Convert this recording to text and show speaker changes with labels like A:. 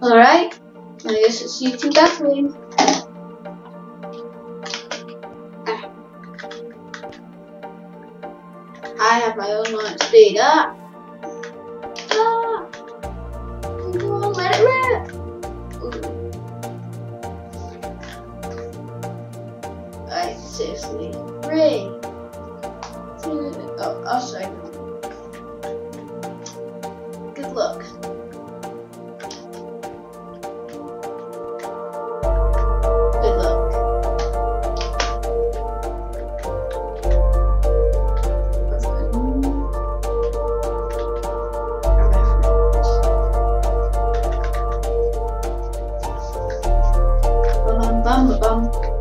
A: Alright, I guess it's you two battling. I have my own light speed. up. Ah! Let it rip! Seriously. Two. Oh, I'll show you. Good luck. Rambam.